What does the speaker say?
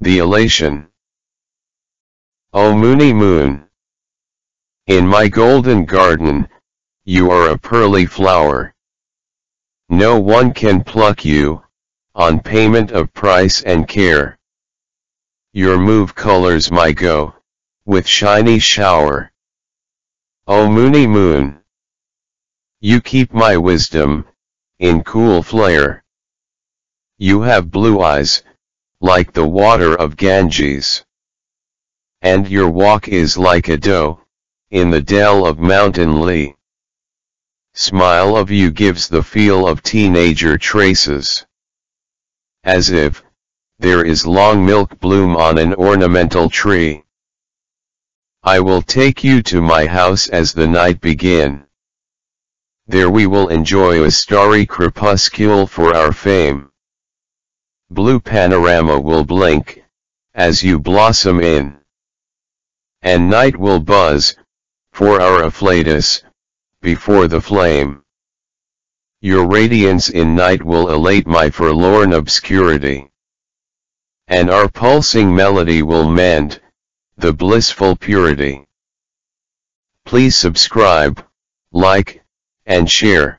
the elation. O moony moon! In my golden garden, you are a pearly flower. No one can pluck you, on payment of price and care. Your move colors my go, with shiny shower. O moony moon! You keep my wisdom, in cool flare. You have blue eyes, like the water of Ganges. And your walk is like a doe, in the dell of Mountain Lea. Smile of you gives the feel of teenager traces. As if, there is long milk bloom on an ornamental tree. I will take you to my house as the night begin. There we will enjoy a starry crepuscule for our fame. Blue panorama will blink, as you blossom in. And night will buzz, for our afflatus, before the flame. Your radiance in night will elate my forlorn obscurity. And our pulsing melody will mend, the blissful purity. Please subscribe, like, and share.